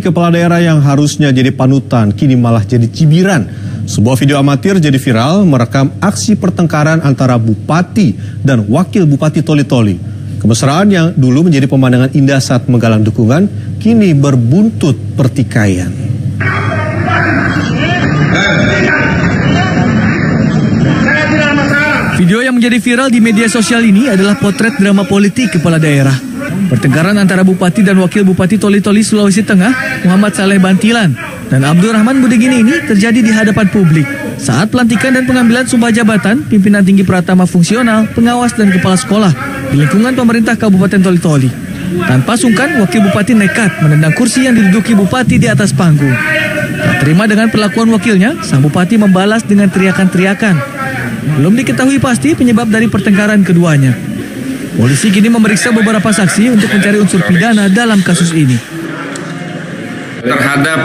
Kepala daerah yang harusnya jadi panutan kini malah jadi cibiran. Sebuah video amatir jadi viral merekam aksi pertengkaran antara bupati dan wakil bupati Toli-Toli. Kemesraan yang dulu menjadi pemandangan indah saat menggalang dukungan kini berbuntut pertikaian. Video yang menjadi viral di media sosial ini adalah potret drama politik kepala daerah. Pertengkaran antara Bupati dan Wakil Bupati Toli-Toli Sulawesi Tengah, Muhammad Saleh Bantilan, dan Abdurrahman Budegini ini terjadi di hadapan publik. Saat pelantikan dan pengambilan sumpah jabatan, pimpinan tinggi Pratama Fungsional, pengawas dan kepala sekolah di lingkungan pemerintah Kabupaten Toli-Toli. Tanpa sungkan, Wakil Bupati nekat menendang kursi yang diduduki Bupati di atas panggung. Tak terima dengan perlakuan wakilnya, sang Bupati membalas dengan teriakan-teriakan belum diketahui pasti penyebab dari pertengkaran keduanya. Polisi kini memeriksa beberapa saksi untuk mencari unsur pidana dalam kasus ini. Terhadap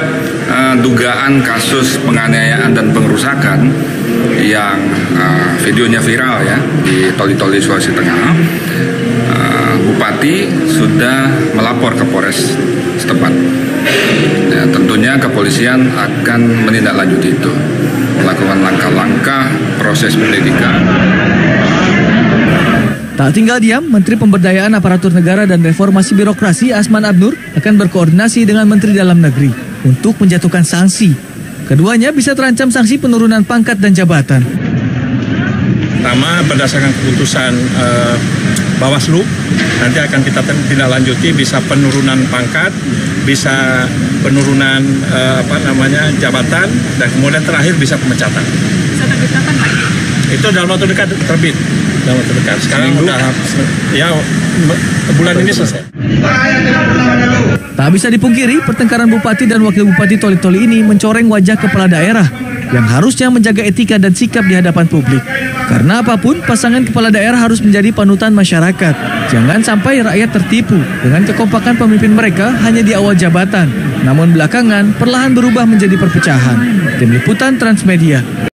uh, dugaan kasus penganiayaan dan pengerusakan yang uh, videonya viral ya di Toli-Toli Sulawesi Tengah, uh, Bupati sudah melapor ke Polres setempat. Ya, tentunya kepolisian akan menindaklanjuti itu melakukan langkah-langkah proses pendidikan. Tak tinggal diam, Menteri Pemberdayaan Aparatur Negara dan Reformasi Birokrasi Asman Abnur akan berkoordinasi dengan Menteri Dalam Negeri untuk menjatuhkan sanksi. Keduanya bisa terancam sanksi penurunan pangkat dan jabatan. Pertama, berdasarkan keputusan uh, Bawaslu, nanti akan kita tindak lanjuti bisa penurunan pangkat, bisa penurunan uh, apa namanya jabatan, dan kemudian terakhir bisa pemecatan. Bisa terbit kapan Pak? Itu dalam waktu dekat terbit, dalam waktu dekat. Sekarang udah ya bulan ini selesai. Tak bisa dipungkiri, pertengkaran Bupati dan Wakil Bupati Toli-Toli ini mencoreng wajah kepala daerah yang harusnya menjaga etika dan sikap di hadapan publik. Karena apa pun, pasangan kepala daerah harus menjadi panutan masyarakat. Jangan sampai rakyat tertipu dengan kekompakan pemimpin mereka hanya di awal jabatan. Namun belakangan, perlahan berubah menjadi perpecahan. Tim Liputan Transmedia.